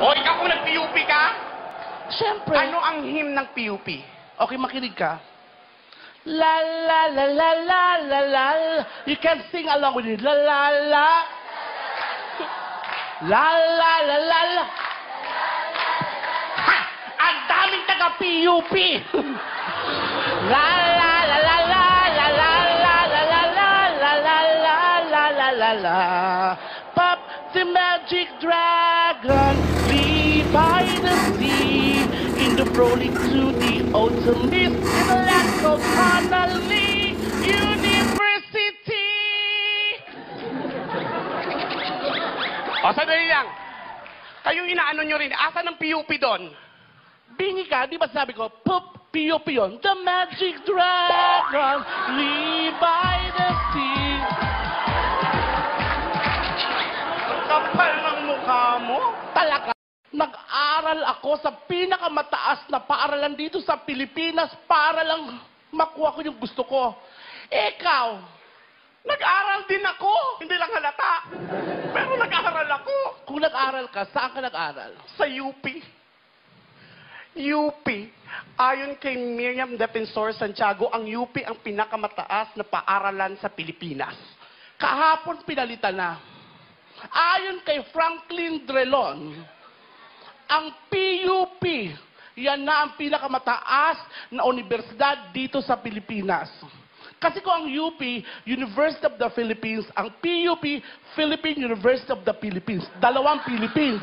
kung nag-PUP ka? Siyempre. Ano ang hymn ng PUP? Okay, makinig ka. La la la la la la la. You can sing along with it. La la la. La la la la la. Ha! Ang daming taga-PUP. La la la la la la la la la la la la la la la la la la. Pop the magic dragon, by the sea, in the frolic to the autumn mist, in the land of Honolulu University. O, sandali lang. Kayong inaano nyo rin. Asa ng PUP doon? Bingi ka, di ba sabi ko, pop, PUP yun, the magic dragon, lead by the sea. Kapal ng mukha mo. Talaga. Nag-aral ako sa pinakamataas na paaralan dito sa Pilipinas para lang makuha ko yung gusto ko. Ikaw, Nag-aral din ako. Hindi lang halata. Pero nag-aral ako. kung nag-aral ka, saan ka nag-aral? Sa UP. UP. Ayon kay Miriam Defensor Santiago, ang UP ang pinakamataas na paaralan sa Pilipinas. Kahapon pinalitan na. Ayon kay Franklin Drelon, ang PUP, yan na ang pinakamataas na universidad dito sa Pilipinas. Kasi kung ang UP, University of the Philippines, ang PUP, Philippine University of the Philippines. Dalawang Philippines.